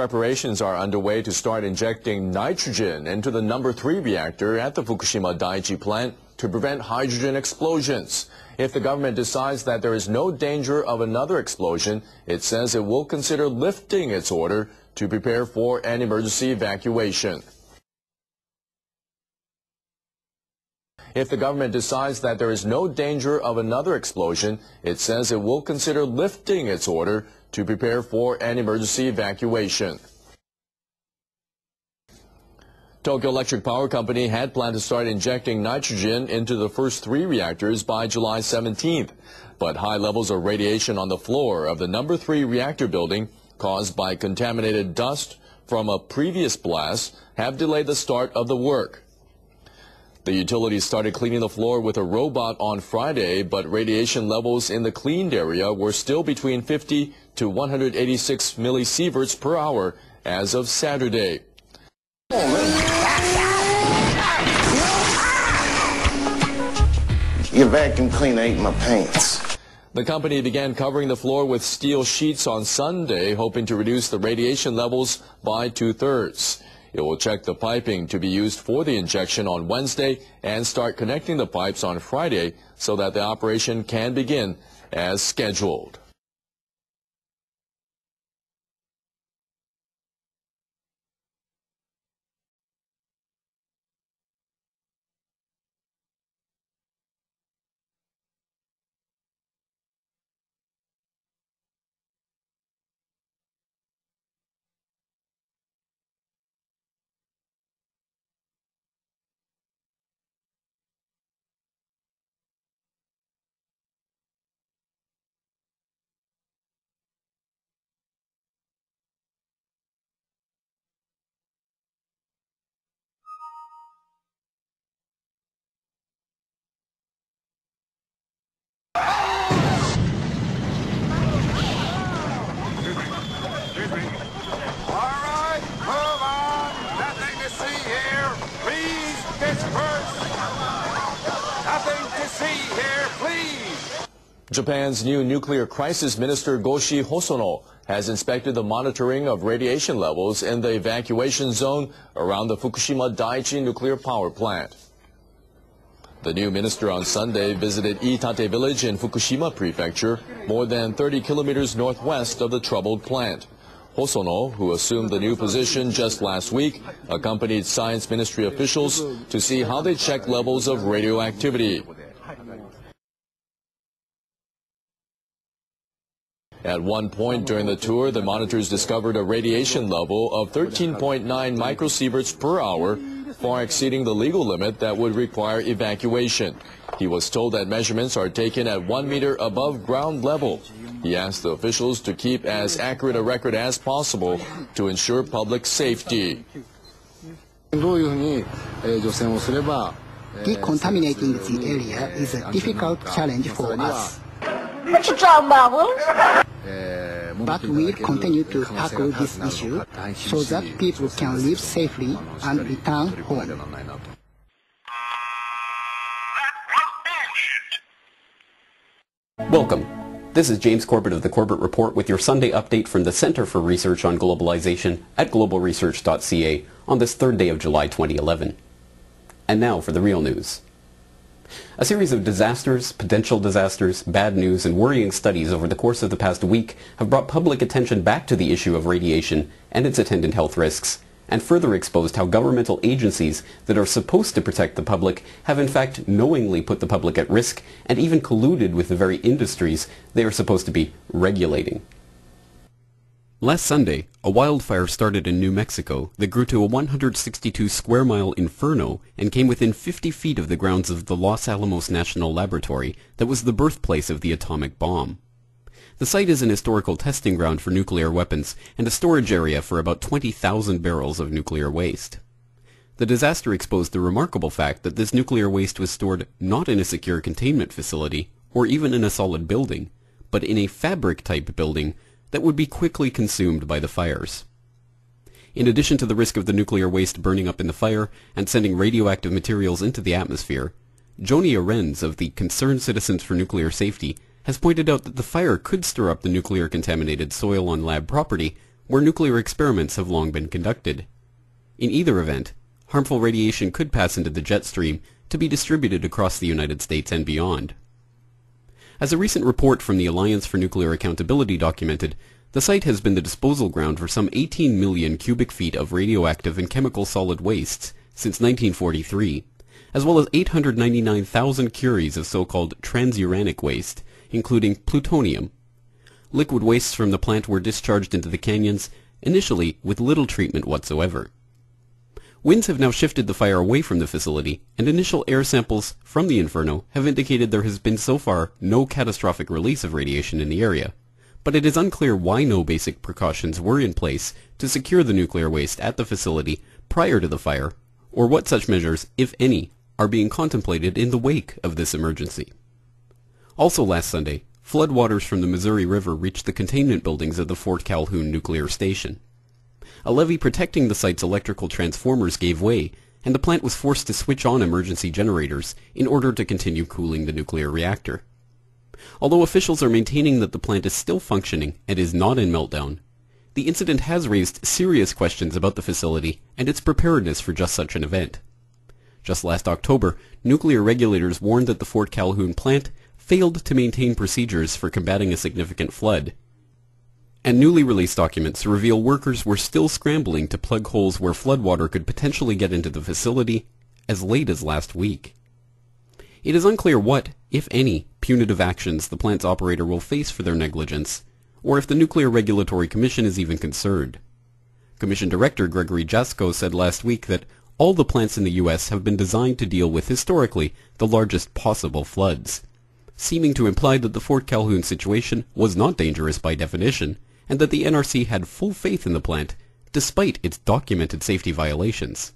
Preparations are underway to start injecting nitrogen into the number three reactor at the Fukushima Daiichi plant to prevent hydrogen explosions. If the government decides that there is no danger of another explosion, it says it will consider lifting its order to prepare for an emergency evacuation. If the government decides that there is no danger of another explosion, it says it will consider lifting its order to prepare for an emergency evacuation. Tokyo Electric Power Company had planned to start injecting nitrogen into the first three reactors by July 17th, but high levels of radiation on the floor of the number three reactor building caused by contaminated dust from a previous blast have delayed the start of the work. The utilities started cleaning the floor with a robot on Friday, but radiation levels in the cleaned area were still between 50 to 186 millisieverts per hour as of Saturday. Your vacuum cleaner ate my pants. The company began covering the floor with steel sheets on Sunday, hoping to reduce the radiation levels by two-thirds. It will check the piping to be used for the injection on Wednesday and start connecting the pipes on Friday so that the operation can begin as scheduled. See here, please. Japan's new nuclear crisis minister Goshi Hosono has inspected the monitoring of radiation levels in the evacuation zone around the Fukushima Daiichi nuclear power plant. The new minister on Sunday visited Iitate village in Fukushima prefecture, more than 30 kilometers northwest of the troubled plant. Hosono, who assumed the new position just last week, accompanied science ministry officials to see how they check levels of radioactivity. At one point during the tour, the monitors discovered a radiation level of 13.9 microsieverts per hour, far exceeding the legal limit that would require evacuation. He was told that measurements are taken at one meter above ground level. He asked the officials to keep as accurate a record as possible to ensure public safety. Decontaminating the area is a difficult challenge for us. What you talking about, but we'll continue to tackle this issue so that people can live safely and return home. Welcome. This is James Corbett of the Corbett Report with your Sunday update from the Center for Research on Globalization at globalresearch.ca on this third day of July 2011. And now for the real news. A series of disasters, potential disasters, bad news, and worrying studies over the course of the past week have brought public attention back to the issue of radiation and its attendant health risks, and further exposed how governmental agencies that are supposed to protect the public have in fact knowingly put the public at risk and even colluded with the very industries they are supposed to be regulating. Last Sunday, a wildfire started in New Mexico that grew to a 162 square mile inferno and came within 50 feet of the grounds of the Los Alamos National Laboratory that was the birthplace of the atomic bomb. The site is an historical testing ground for nuclear weapons and a storage area for about 20,000 barrels of nuclear waste. The disaster exposed the remarkable fact that this nuclear waste was stored not in a secure containment facility or even in a solid building, but in a fabric-type building that would be quickly consumed by the fires. In addition to the risk of the nuclear waste burning up in the fire and sending radioactive materials into the atmosphere, Joni Arends of the Concerned Citizens for Nuclear Safety has pointed out that the fire could stir up the nuclear contaminated soil on lab property, where nuclear experiments have long been conducted. In either event, harmful radiation could pass into the jet stream to be distributed across the United States and beyond. As a recent report from the Alliance for Nuclear Accountability documented, the site has been the disposal ground for some 18 million cubic feet of radioactive and chemical solid wastes since 1943, as well as 899,000 curies of so-called transuranic waste, including plutonium. Liquid wastes from the plant were discharged into the canyons, initially with little treatment whatsoever. Winds have now shifted the fire away from the facility, and initial air samples from the inferno have indicated there has been so far no catastrophic release of radiation in the area. But it is unclear why no basic precautions were in place to secure the nuclear waste at the facility prior to the fire, or what such measures, if any, are being contemplated in the wake of this emergency. Also last Sunday, floodwaters from the Missouri River reached the containment buildings of the Fort Calhoun nuclear station. A levee protecting the site's electrical transformers gave way, and the plant was forced to switch on emergency generators in order to continue cooling the nuclear reactor. Although officials are maintaining that the plant is still functioning and is not in meltdown, the incident has raised serious questions about the facility and its preparedness for just such an event. Just last October, nuclear regulators warned that the Fort Calhoun plant failed to maintain procedures for combating a significant flood, and newly released documents reveal workers were still scrambling to plug holes where floodwater could potentially get into the facility as late as last week. It is unclear what, if any, punitive actions the plant's operator will face for their negligence, or if the Nuclear Regulatory Commission is even concerned. Commission Director Gregory Jaczko said last week that all the plants in the U.S. have been designed to deal with historically the largest possible floods, seeming to imply that the Fort Calhoun situation was not dangerous by definition, and that the NRC had full faith in the plant, despite its documented safety violations.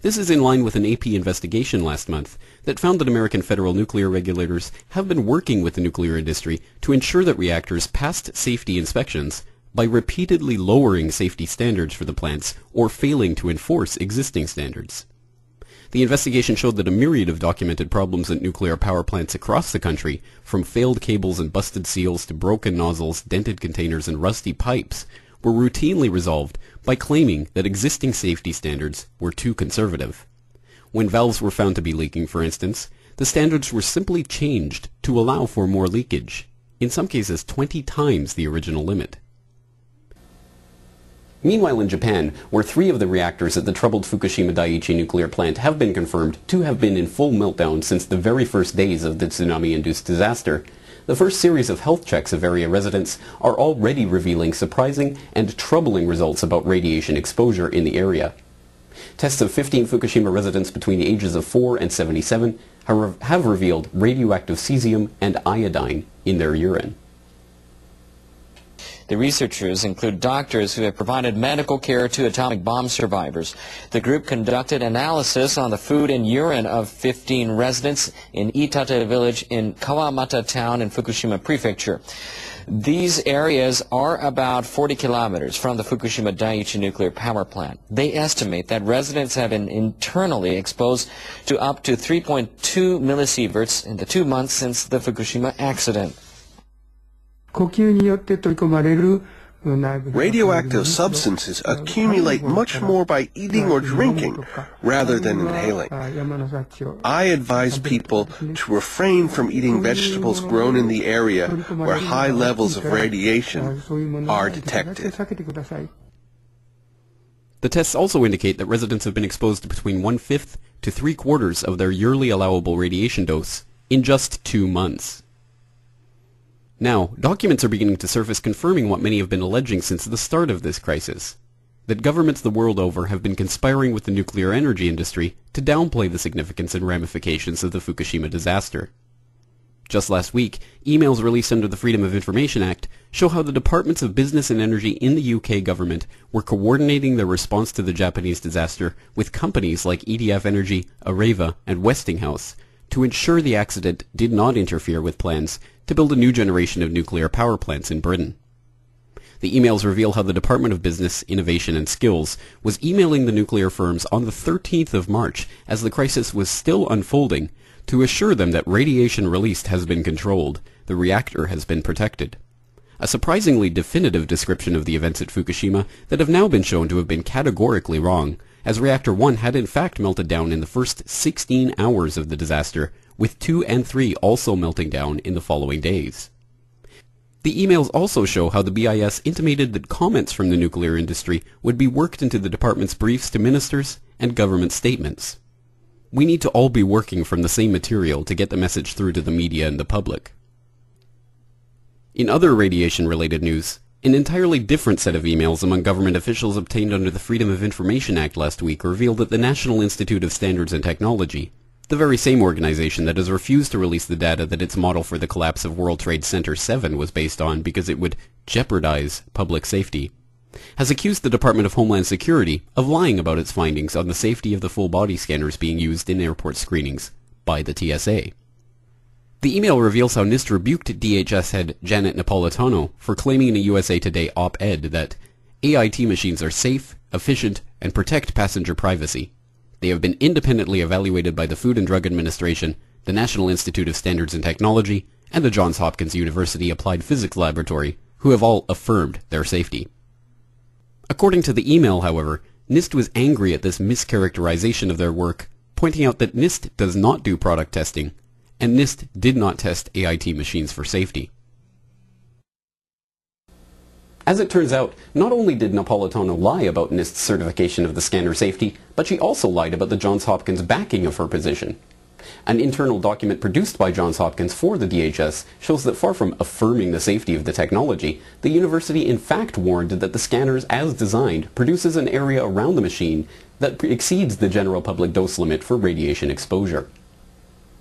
This is in line with an AP investigation last month that found that American federal nuclear regulators have been working with the nuclear industry to ensure that reactors passed safety inspections by repeatedly lowering safety standards for the plants or failing to enforce existing standards. The investigation showed that a myriad of documented problems at nuclear power plants across the country, from failed cables and busted seals to broken nozzles, dented containers, and rusty pipes, were routinely resolved by claiming that existing safety standards were too conservative. When valves were found to be leaking, for instance, the standards were simply changed to allow for more leakage, in some cases 20 times the original limit. Meanwhile in Japan, where three of the reactors at the troubled Fukushima Daiichi nuclear plant have been confirmed to have been in full meltdown since the very first days of the tsunami-induced disaster, the first series of health checks of area residents are already revealing surprising and troubling results about radiation exposure in the area. Tests of 15 Fukushima residents between the ages of 4 and 77 have revealed radioactive cesium and iodine in their urine. The researchers include doctors who have provided medical care to atomic bomb survivors. The group conducted analysis on the food and urine of 15 residents in Iitate village in Kawamata town in Fukushima prefecture. These areas are about 40 kilometers from the Fukushima Daiichi nuclear power plant. They estimate that residents have been internally exposed to up to 3.2 millisieverts in the two months since the Fukushima accident. Radioactive substances accumulate much more by eating or drinking rather than inhaling. I advise people to refrain from eating vegetables grown in the area where high levels of radiation are detected. The tests also indicate that residents have been exposed to between one-fifth to three-quarters of their yearly allowable radiation dose in just two months. Now, documents are beginning to surface confirming what many have been alleging since the start of this crisis. That governments the world over have been conspiring with the nuclear energy industry to downplay the significance and ramifications of the Fukushima disaster. Just last week, emails released under the Freedom of Information Act show how the Departments of Business and Energy in the UK government were coordinating their response to the Japanese disaster with companies like EDF Energy, Areva, and Westinghouse to ensure the accident did not interfere with plans to build a new generation of nuclear power plants in Britain. The emails reveal how the Department of Business, Innovation and Skills was emailing the nuclear firms on the 13th of March as the crisis was still unfolding to assure them that radiation released has been controlled, the reactor has been protected. a surprisingly definitive description of the events at Fukushima that have now been shown to have been categorically wrong, as Reactor 1 had in fact melted down in the first 16 hours of the disaster, with 2 and 3 also melting down in the following days. The emails also show how the BIS intimated that comments from the nuclear industry would be worked into the department's briefs to ministers and government statements. We need to all be working from the same material to get the message through to the media and the public. In other radiation-related news, an entirely different set of emails among government officials obtained under the Freedom of Information Act last week revealed that the National Institute of Standards and Technology, the very same organization that has refused to release the data that its model for the collapse of World Trade Center 7 was based on because it would jeopardize public safety, has accused the Department of Homeland Security of lying about its findings on the safety of the full body scanners being used in airport screenings by the TSA. The email reveals how NIST rebuked DHS head Janet Napolitano for claiming in a USA Today op-ed that AIT machines are safe, efficient, and protect passenger privacy. They have been independently evaluated by the Food and Drug Administration, the National Institute of Standards and Technology, and the Johns Hopkins University Applied Physics Laboratory, who have all affirmed their safety. According to the email, however, NIST was angry at this mischaracterization of their work, pointing out that NIST does not do product testing, and NIST did not test AIT machines for safety. As it turns out, not only did Napolitano lie about NIST's certification of the scanner safety, but she also lied about the Johns Hopkins backing of her position. An internal document produced by Johns Hopkins for the DHS shows that far from affirming the safety of the technology, the university in fact warned that the scanners as designed produces an area around the machine that exceeds the general public dose limit for radiation exposure.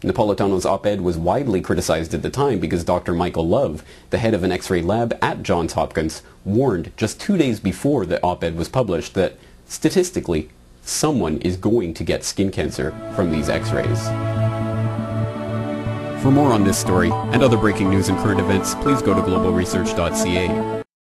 Napolitano's op-ed was widely criticized at the time because Dr. Michael Love, the head of an X-ray lab at Johns Hopkins, warned just two days before the op-ed was published that, statistically, someone is going to get skin cancer from these X-rays. For more on this story and other breaking news and current events, please go to globalresearch.ca.